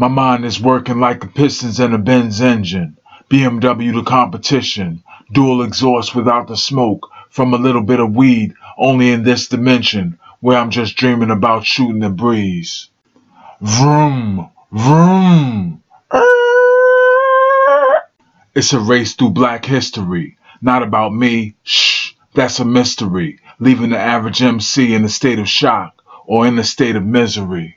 My mind is working like a pistons in a Benz engine. BMW the competition. Dual exhaust without the smoke. From a little bit of weed, only in this dimension, where I'm just dreaming about shooting the breeze. Vroom, vroom. It's a race through black history. Not about me. Shh, that's a mystery. Leaving the average MC in a state of shock or in a state of misery.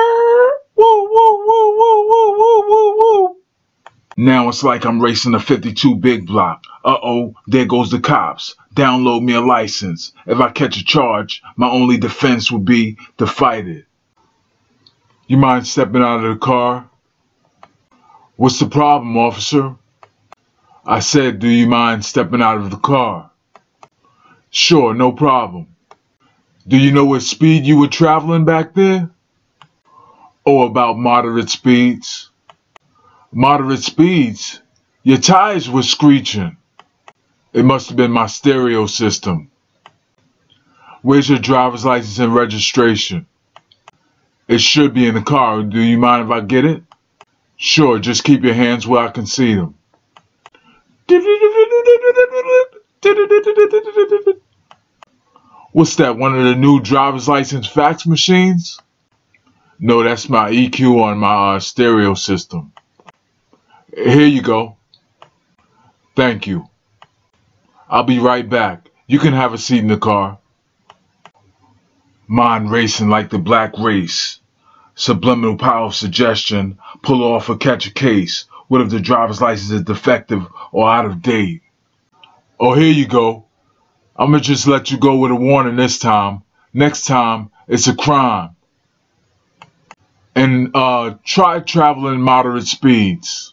Now it's like I'm racing a 52 big block. Uh-oh, there goes the cops. Download me a license. If I catch a charge, my only defense would be to fight it. You mind stepping out of the car? What's the problem, officer? I said, do you mind stepping out of the car? Sure, no problem. Do you know what speed you were traveling back there? Oh, about moderate speeds. Moderate speeds? Your tires were screeching. It must have been my stereo system. Where's your driver's license and registration? It should be in the car. Do you mind if I get it? Sure, just keep your hands where I can see them. What's that, one of the new driver's license fax machines? No, that's my EQ on my uh, stereo system. Here you go. Thank you. I'll be right back. You can have a seat in the car. Mind racing like the black race. Subliminal power of suggestion. Pull off or catch a case. What if the driver's license is defective or out of date? Oh, here you go. I'm gonna just let you go with a warning this time. Next time, it's a crime. And uh, try traveling moderate speeds.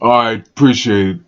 I appreciate